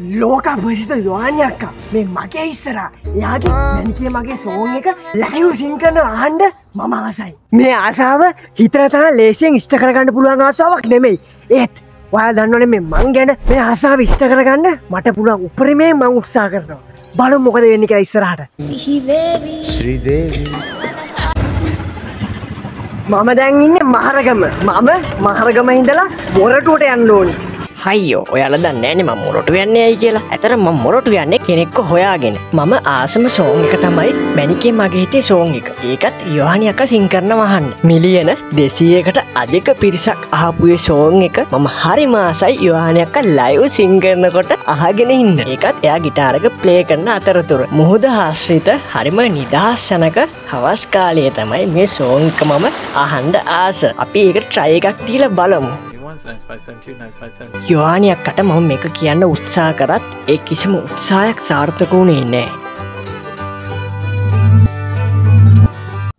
ලෝක ප්‍රසිත යවානයක්කා මේ මගේ ඉස්සර යාගේ මැනිකේ මගේ සෝන් එක ලැකිව් සිංකරන ආණ්ඩ මම ආසයි. මේ ආසාාව හිතරතා ලේසියෙන් ඉෂ්ට කරගන්න පුළුවන් ආසාාවක් නෙමෙයි. ඒත් ඔයා දන්නවන මේ මං ගැන මේ ආසාාව ඉෂ්ට කරගන්න මට පුළුවන් උපරිමේ මං උත්සා කරනවා. බලු මොකද වෙන්නක ඉස්සරහට. මම දැන් ඉන්න මහරගම. මම මහරගම හිඳලා මොරටුවට යන්න ඕනි හයියෝ ඔයාල දන්නෑන ම මොරොටු යන්නේ ඇයි කියලා. ඇතර ම මොරොටු යන්නේ කෙනෙක්ක හොයාගෙන. මම ආසම සෝංගක තමයි මැනිකේ මගේ හිතේ සෝංගික. ඒකත් යොහනියක සිංකරන වහන්න. මිලියන දෙසියකට අධික පිරිසක් අහපුේ සෝං එක මම හරි මාසයි යොහනයක්ක ලයිව් සිංකරනකොට අහගෙන ඉන්න. ඒකත් එයා ගිටාරක ප්ලේ කරන අතරතුර. මුහුද ආශ්‍රිත හරිම නිදහස්සනක හවස් කාලය තමයි මේ සෝංක මම අහන්ඩ ආස. අපි ඒක ට්‍රය එකක් තිීල බලමු. යෝහනයක්කට මම මේක කියන්න උත්සා කරත් ඒ කිසිම උත්සායක් සාර්ථක වුණේ නෑ.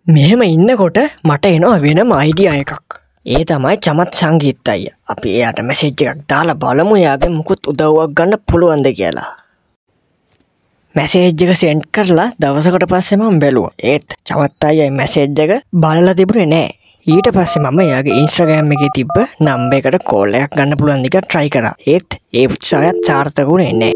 මෙහෙම ඉන්නකොට මට එනවා වෙනම අයිඩිය එකක්. ඒ තමයි චමත් සංගීත් අය අපි එයට මැසේජ් එකක් දාලා බලමු යාගේ මුකුත් උදව්වක් ගන්න පුළුවන්ද කියලා. මැසේජ්ජක සෙන්ට් කරලා දවසකට පස්සෙම බැලුව ඒත් චමත් අයයි මැසේජ් එක බලලා තිබුණේ නෑ ඊට පස්සේ මම යාගේ ඉන්ස්ට්‍රගෑම් එක තිබ්බ නම්බ එකට කෝල්ලයක් ගන්න පුළුවන්දික ට්‍රයි කර. ඒත් ඒ උත්සායත් චාර්ථකුණ එන්නේ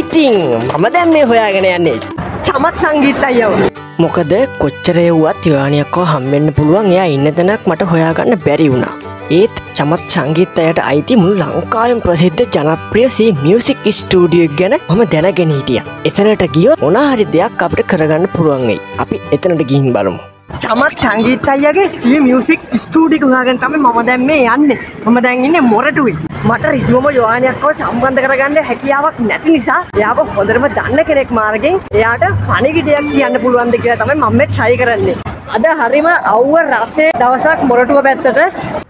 ඉතිං මම දැම් මේ හොයාගෙන යන්නේ චමත් සංගීත අයව මොකද කොච්චරයව්වත් යවානයක්කෝ හම්බෙන්න්න පුළුවන්. එයා ඉන්න තැනක් මට හොයාගන්න බැරි වුණා ඒත් චමත් සංගීතයට අයිති මුල් ලංකායම් ප්‍රසිද්ධ ජනප්‍රියසී මියසික් ස්ටඩියක් ගැන මම දැනගෙන හිටිය. එතනට ගියොත් මොනාහරි දෙයක් අපට කරගන්න පුළුවන්ගයි අපි එතනට ගිහින් බලමු. චමත් සංගීත අයගේ සිය මියසික් ස්ටඩික හාගෙන තම මම දැම් මේ යන්න. මම දැන්ඉන්න මොරටුයි මට රිජුවම යවානයක්කව සම්බන්ධ කරගන්න හැකියාවක් නැති නිසා යාව හොඳරම දන්න කෙනෙක් මාර්ගෙන් එයාට පනිගිටයක් කියන්න පුළුවන්ද කියලා තමයි මම ට්‍රයි කරන්නේ. අද හරිම අව්ව රස්සේ දවසක් මොරටුව පැත්තට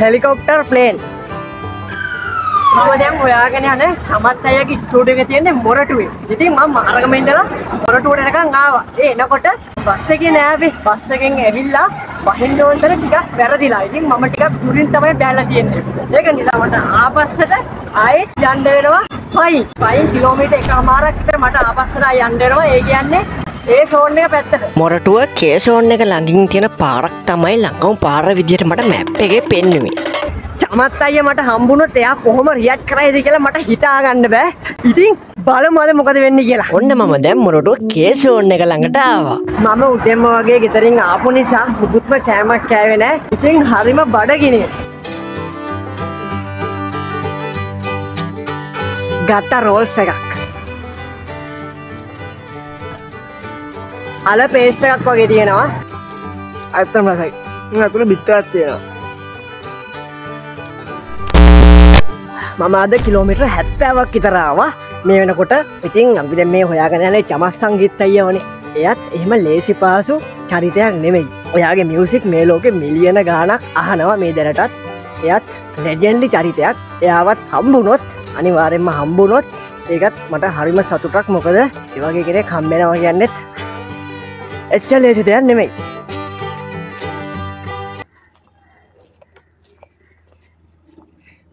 හෙලිකොප්ටර් ප්ලේන් මම දැම් හොයාගෙන යන චමත් අයගේ ස්ටූඩ එක තියෙන්නේ මොරටුවේ. ඉතින් මම මාර්ගම ඉඳලා මොරටුවට එනකන් ආවා. ඒ එනකොට බස් එකේ නෑවේ. බස් එකෙන් ඇවිල්ලා බහින්න ඕනතර ටිකක් වැරදිලා. ඉතින් මම ටිකක් දුරින් තමයි බැලලා තියෙන්නේ. ඒක නිසා මට ආපස්සට ආයෙත් යන්න වෙනවා. පයින්. පයින් කිලෝමීටර් එකමාරක් විතර මට ආපස්සට යන්න වෙනවා. ඒ කියන්නේ ඒ එක පැත්තට. මොරටුව කේසෝන් එක ළඟින් තියෙන පාරක් තමයි ලංකවම් පාර විදිහට මට මැප් එකේ පෙන්නුවේ. චමත් අය මට හම්බුණොත් එයා කොහොම රියට් කරයිද කියලා මට හිතාගන්න බෑ. ඉතින් බලමු අද මොකද වෙන්නේ කියලා. ඔන්න මම දැන් මොරටුව කේසෝන් එක ළඟට ආවා. මම උදෙන්ම වගේ ගෙදරින් ආපු නිසා මුකුත්ම කෑමක් කෑවේ නෑ. ඉතින් හරිම බඩගිනිය ගත්ත රෝල්ස් එකක් අල පේස්ට එකක් වගේ තියෙනවා. ඇත්තම රසයි. ඇතුළ බිත්තරත් තියෙනවා. මම අද කිලෝමිටර් හැත්තෑවක් ඉතරාවා මේ වෙනකොට ඉතින් අපි මේ හොයාගෙන යනේ චමස් සංගීත අයිය වනේ එයත් එහෙම ලේසි පාසු චරිතයක් නෙමෙයි. ඔයාගේ මියසික් මේ ලෝකෙ මිලියන ගානක් අහනවා මේ දැනටත්. එයත් ලෙජෙන්ඩි චරිතයක්. එයාවත් හම්බුනොත් අනිවාරෙන්ම හම්බුනොත් ඒකත් මට හරිම සතුටක්. මොකද ඒවගේ කෙනෙ කම්බෙනවා කියන්නෙත් එච්ච ලේසි දෙයක් නෙමෙයි.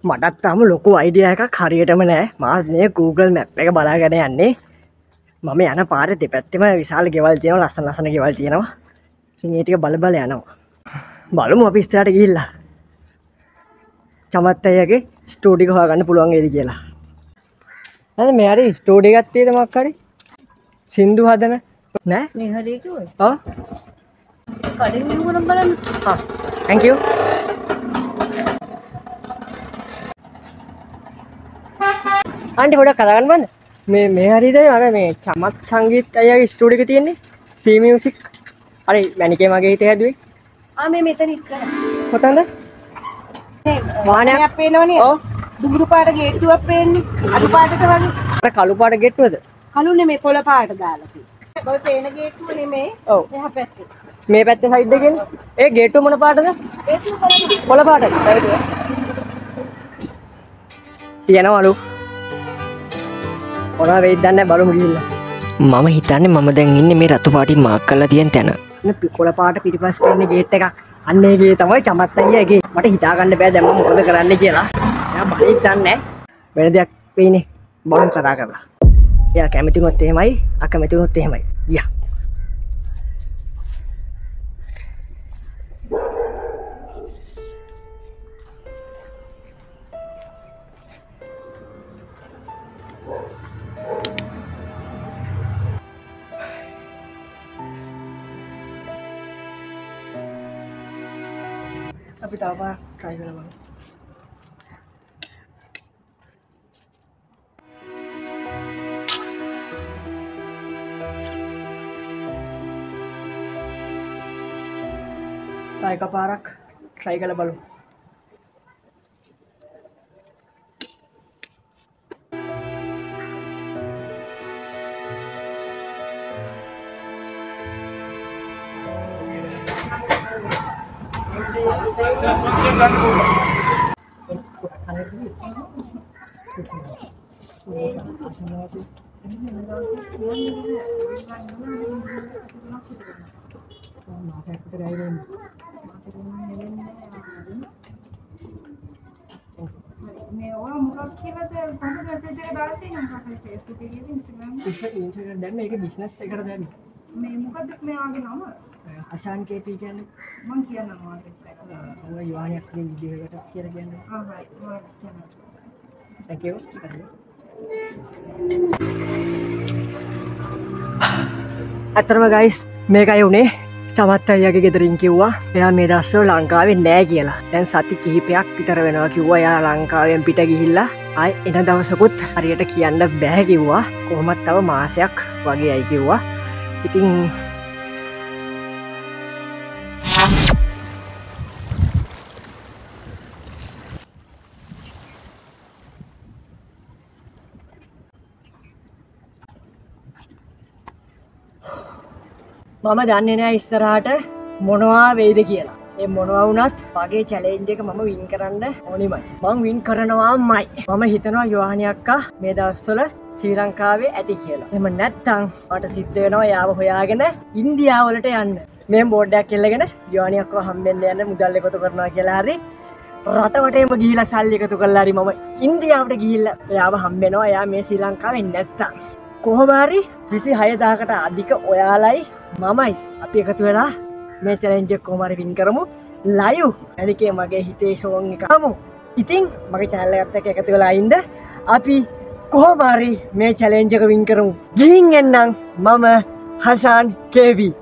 මටත් තම ලොකු අයිඩිය එකක් හරියටම නෑ. මාත් මේ Google මැප් එක බලාගෙන යන්නේ. මම යන පාර දෙපැත්තම විශාල ගෙවල් තියෙන ලස්සන ලස්සන ගෙවල් තියෙනවා. ඒටික බල බල යනවා. බලමු අපි ස්ථාට ගිල්ලා චමත් අයගේ ස්ටෝඩික හොයාගන්න පුළුවන් ඒද කියලා. ඇ මෙයාට ස්ටෝඩි ගත්තේ තමක්කරි සින්දු හදන නෑ මෙහරේකුව ඕ කලින් වුණ බලන්න ඇංකෝ අන්ටි පොඩක් කතාගන්න බන්න මේ මේ හරිද අර මේ චමත් සංගීත් අයගේ ස්ටෝඩික තියෙන්නේ සීමියසික් අරි මැනිකේ මගේ හිත හැදුවේ ආ මේ මෙතන ඉස්සර කොතන්ද වාහනයක් පේනවනේ ඔව් දුඹුරු පාට ගේට්ටුවක් පේන්නේ අඩු පාටට වගේ අර කළු පාට ගෙට්ටුවද කලු නෙමේ කොළ පාට දාලා තියෙන්නේ. ඔය පේන ගේට්ටුව නෙමේ. ඔව්. එහා පැත්තේ. මේ පැත්තේ සයිඩ් එකෙන්. ඒ ගේට්ටුව මොන පාටද? ගේට්ටුව කොළ කොළ පාටද? තියෙනවලු ඔනා වෙයිදන්න බලමු ගිල්ල මම හිතන්නේ මම දැන් ඉන්න මේ රතු පාටි මාක් කල්ලා තියෙන් තැන. පිකොල පාට පිටිපස් කරන්න ගේට් එකක්. අන්නේගේ තමයි චමත්තයියගේ මට හිතාගන්න බෑ දැම මොකද කරන්න කියලා. බලිතන්න වෙන දෙයක් පේනේ බොන් කතා කරලා. එය එහෙමයි අකමැතිනොත් එහෙමයි ය අපි තවපා ට්‍රයි කරබන්න තායක පාරක් ට්‍රයි කළ බලු මේ ඔයා මොකක් කියලාද පොඩි මැසේජ් එක බිස්නස් එකට දැන්න මේ මොකද්ද මේ ආගේ නම අසාන් කේපී කියන්න. මං. ඔ යවානයක් විදිහකට කියර කියන්න. තැකව ඇතරම ගයිස් මේකයි වුණේ සමත් අයගේ ගෙදරින් කිව්වා එයා මේ දස්සෝ ලංකාවෙන් නෑ කියලා. දැන් සති කිහිපයක් විතර වෙනවා කිව්වා. යා ලංකාවෙන් පිට ගිහිල්ලා අය එන දවසකුත් හරියට කියන්න බැහැ කිව්වා. කොහොමත් තව මාසයක් වගේ අයි කිව්වා. මම දන්නේ නෑ ඉස්සරහට මොනවා වේද කියලා. ඒ මොනවා වුනත් වගේ චැලෙන්ජ එක මම වින් කරන්න ඕනිමයි. මං වින් කරනවාමයි. මම හිතනවා යවානයක්කා මේ දවස්වල ශ්‍රී ලංකාවේ ඇති කියලා. එම නැත්තං මට සිද්ධ වෙනවා යාව හොයාගෙන ඉන්දියාවලට යන්න. මේ බෝඩ්ඩයක් කෙල්ලගෙන යවානයක්ව හම්බෙන්න්න යන්න මුදල් එකතු කරනවා කියලා හරි රටවටේම ගීල සල්ලි එකතු කල්ලාරි මම ඉන්දියාවට ගිහිල්ල යාව හම්බෙනවා. යා මේ ශ්‍රී ලංකාවෙන් නැත්තා කොහොමාරි විසි හයදාකට අධික ඔයාලයි මමයි. අපි එකතු වෙලා මේ චලෙන්ජක් කෝමරි පින් කරමු. ලයු ඇනිකේ මගේ හිතේ ශෝන් එකමු ඉතිං මගේ චැනල්ල ගත්තක එකතු වෙලා ඉන්ද අපි කොහොමාරි මේ චලෙන්ජක වින් කරමු. ගිහින් එන්නම් මම හසාන් කේවී.